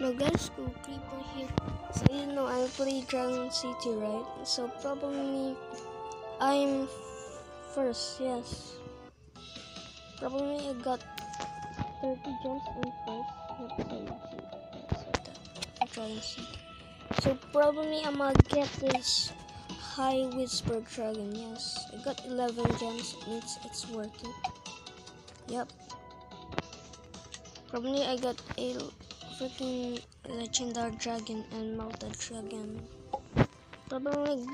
No guys, go creeper here. So you know I play Dragon City, right? So probably I'm first, yes. Probably I got 30 gems in first. Not 70. So Dragon City. So probably I'm gonna get this high whisper dragon. Yes, I got 11 gems. Means it's worth it. Yep. Probably I got a freaking legendary dragon and melted dragon. Probably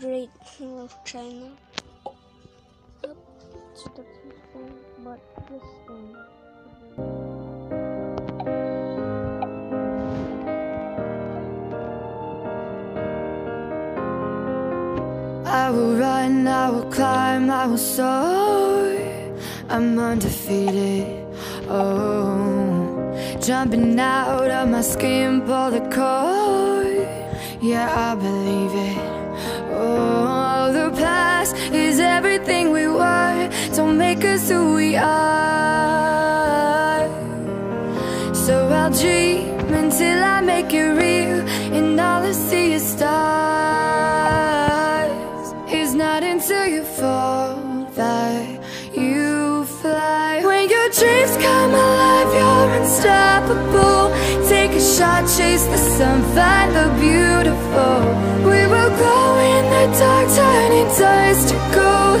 great of China. Yep, it's but this thing. I will run, I will climb, I will soar. I'm undefeated. Oh, jumping out of my skin, pull the cord. Yeah, I believe it. Oh, the past is everything we were. Don't make us who we are. So I'll dream until I make it real, and all I see is stars. It's not until you fall that you fly. When your dreams come alive, unstoppable. Take a shot, chase the sun, find the beautiful. We will glow in the dark, turning dust to gold,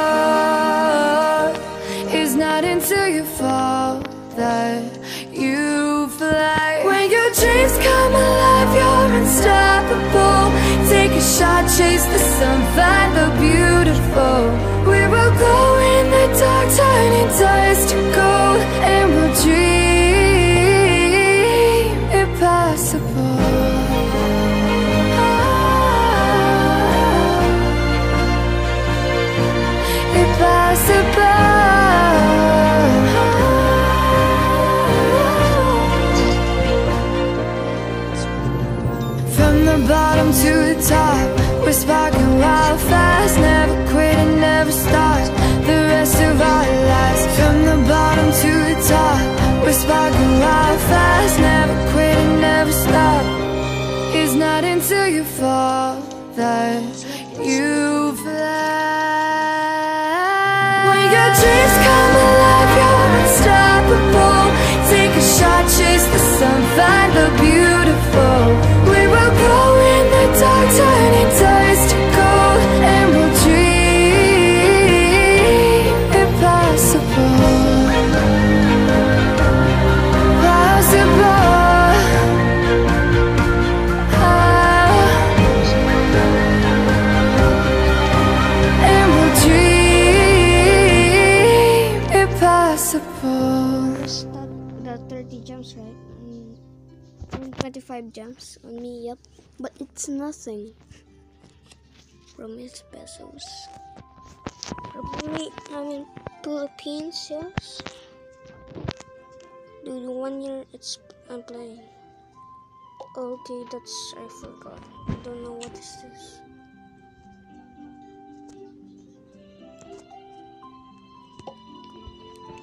Chase the sun, find the beautiful. Yep. But it's nothing. From its pesos. Probably, I'm in Philippines, yes. Dude, one year it's I'm playing. Okay, that's I forgot. I don't know what is this.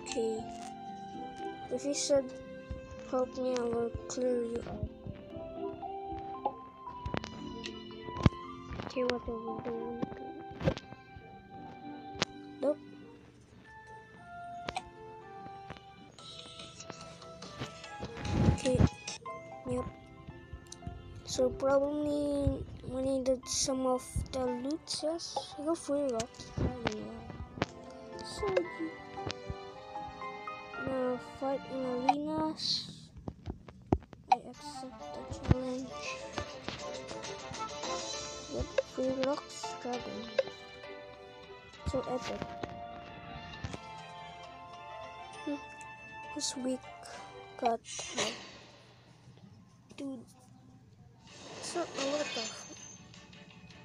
Okay. If you said help me, I will clear you out. Okay, what I will do. Nope. Okay. Yep. So probably we needed some of the loot, yes? I go free rocks. So Now fight in arenas. Rocks dragon. So epic. This week got. Dude. So a lot of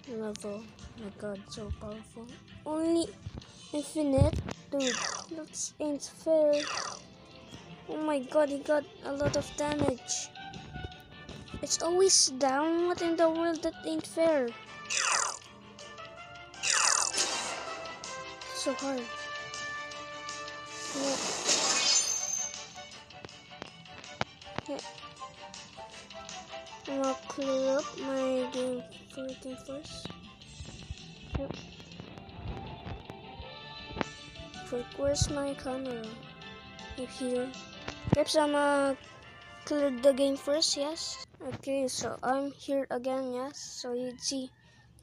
level. my god, so powerful. Only infinite? Dude, that ain't fair. Oh my god, he got a lot of damage. It's always down. What in the world? That ain't fair. So hard. Yeah. Yeah. I'm gonna clear up my game everything first. Yep. Frick, where's my camera? Up here. So I'm gonna clear the game first, yes? Okay, so I'm here again, yes? So you'd see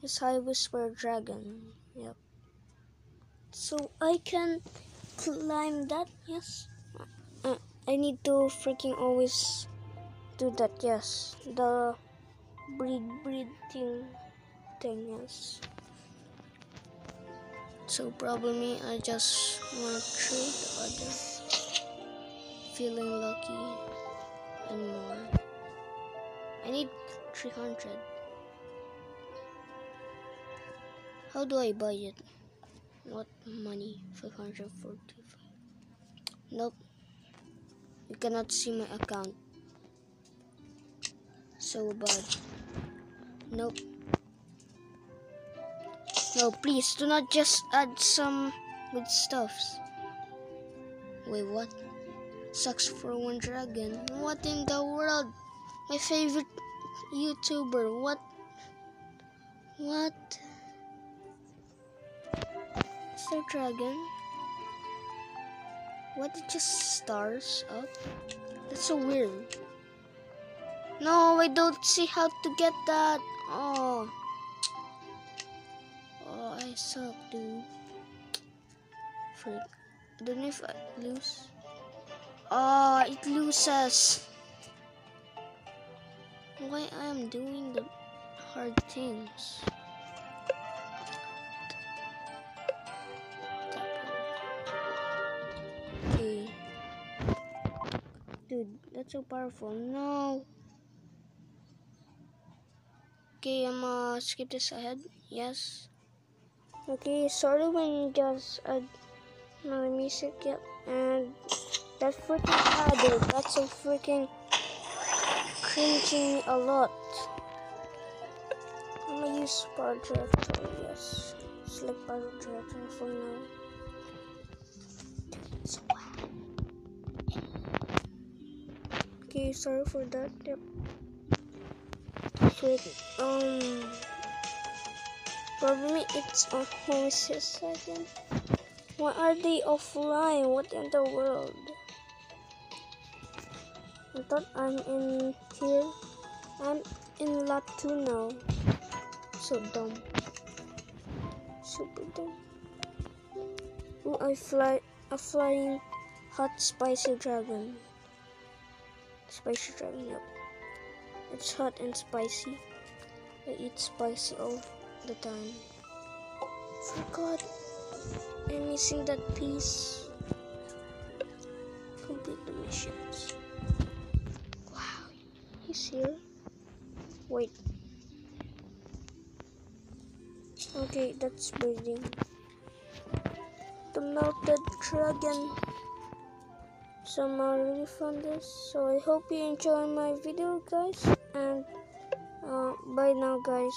this High Whisper Dragon. Yep. So I can climb that, yes? Uh, I need to freaking always do that, yes. The breed breeding thing, yes. So probably I just wanna trade other feeling lucky and more. I need 300. How do I buy it? What money? 545. Nope. You cannot see my account. So bad. Nope. No, please do not just add some good stuffs. Wait, what? Sucks for one dragon. What in the world? My favorite YouTuber. What? What? There dragon? What? It just stars up? That's so weird. No, I don't see how to get that. Oh. Oh, I suck, dude. Freak. I don't know if I lose. Oh, it loses. Why I am doing the hard things? Dude, that's so powerful. No. Okay, I'm gonna uh skip this ahead. Yes. Okay, sorry when just add my music yet and that freaking that's so freaking cringing a lot. I'm gonna use PowerDirector, yes. Select PowerDirector for now. Sorry for that. Yep. Wait, um, probably it's on home second. Why are they offline? What in the world? I thought I'm in here. I'm in lap 2 now. So dumb. Super dumb. Oh, I fly a flying hot spicy dragon. Spicy dragon, yep. It's hot and spicy. I eat spicy all the time. Forgot. I'm missing that piece. Complete the missions. Wow. He's here. Wait. Okay, that's breathing. The melted dragon. So I'm really fun this. So I hope you enjoy my video guys and uh, bye now guys.